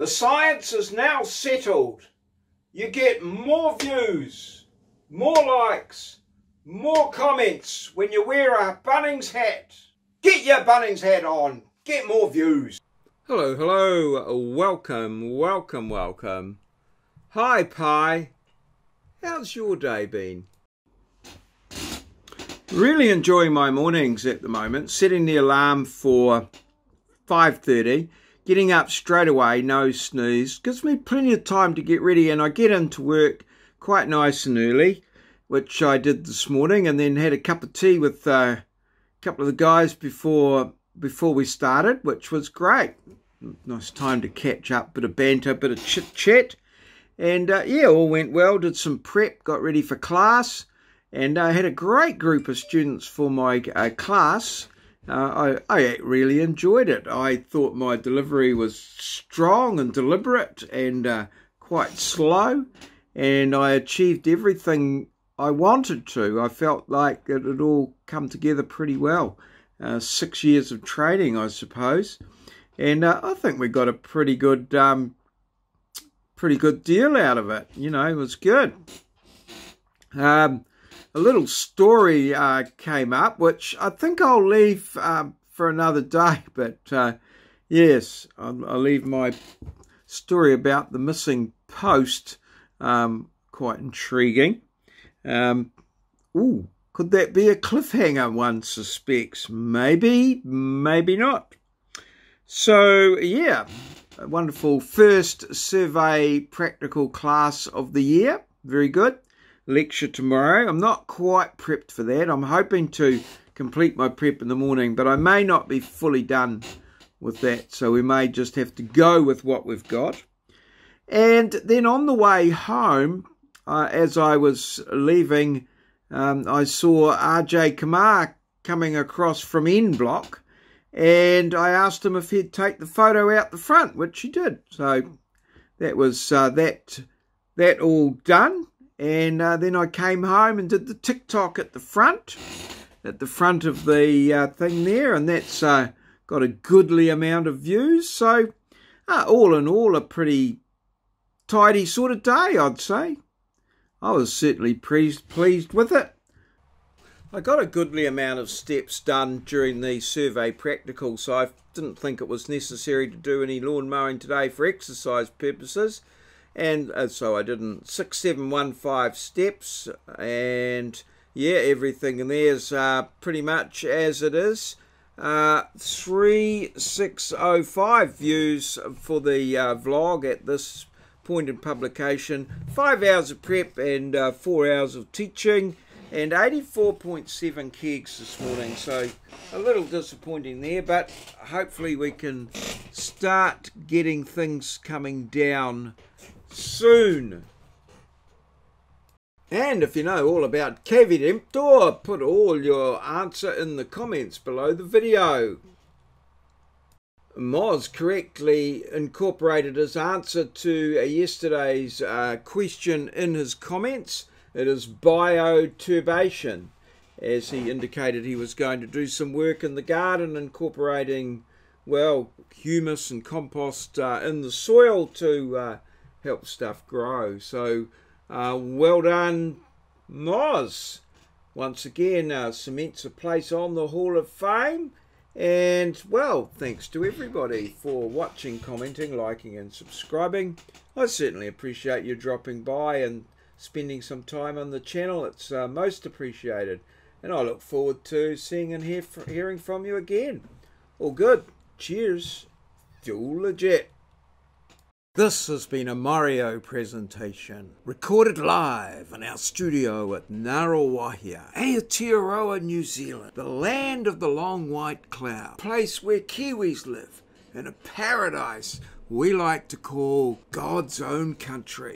The science is now settled. You get more views, more likes, more comments when you wear a Bunnings hat. Get your Bunnings hat on. Get more views. Hello, hello. Welcome, welcome, welcome. Hi, Pi. How's your day been? Really enjoying my mornings at the moment. Setting the alarm for 5.30 getting up straight away, no snooze, gives me plenty of time to get ready and I get into work quite nice and early, which I did this morning and then had a cup of tea with uh, a couple of the guys before before we started, which was great. Nice time to catch up, bit of banter, bit of chit chat. And uh, yeah, all went well, did some prep, got ready for class, and I uh, had a great group of students for my uh, class uh, I, I really enjoyed it. I thought my delivery was strong and deliberate and uh, quite slow, and I achieved everything I wanted to. I felt like it had all come together pretty well. Uh, six years of training, I suppose, and uh, I think we got a pretty good, um, pretty good deal out of it. You know, it was good. Um, a little story uh, came up, which I think I'll leave um, for another day. But uh, yes, I'll, I'll, leave my story about the missing post um, quite intriguing. Um, ooh, could that be a cliffhanger? One suspects. Maybe, maybe not. So yeah, a wonderful first survey practical class of the year. Very good lecture tomorrow. I'm not quite prepped for that. I'm hoping to complete my prep in the morning, but I may not be fully done with that. So we may just have to go with what we've got. And then on the way home, uh, as I was leaving, um, I saw RJ Kamar coming across from N Block, and I asked him if he'd take the photo out the front, which he did. So that was uh, that that all done. And uh, then I came home and did the TikTok at the front, at the front of the uh, thing there, and that's uh, got a goodly amount of views. So, uh, all in all, a pretty tidy sort of day, I'd say. I was certainly pleased, pleased with it. I got a goodly amount of steps done during the survey practical, so I didn't think it was necessary to do any lawn mowing today for exercise purposes and uh, so I did in 6715 steps and yeah everything in there's uh, pretty much as it is. Uh, 3605 views for the uh, vlog at this point in publication. 5 hours of prep and uh, 4 hours of teaching and 84.7 kegs this morning. So a little disappointing there but hopefully we can start getting things coming down soon. And if you know all about Caveat Emptor, put all your answer in the comments below the video. Moz correctly incorporated his answer to uh, yesterday's uh, question in his comments. It is bioturbation, as he indicated he was going to do some work in the garden incorporating, well, humus and compost uh, in the soil to uh, help stuff grow. So uh, well done, Moz. Once again, uh, cements a place on the Hall of Fame. And, well, thanks to everybody for watching, commenting, liking and subscribing. I certainly appreciate you dropping by and spending some time on the channel. It's uh, most appreciated. And I look forward to seeing and hear, hearing from you again. All good. Cheers. Fuel legit. This has been a maurieo presentation, recorded live in our studio at Ngaruawahia, Aotearoa, New Zealand, the land of the long white cloud, place where Kiwis live, in a paradise we like to call God's own country.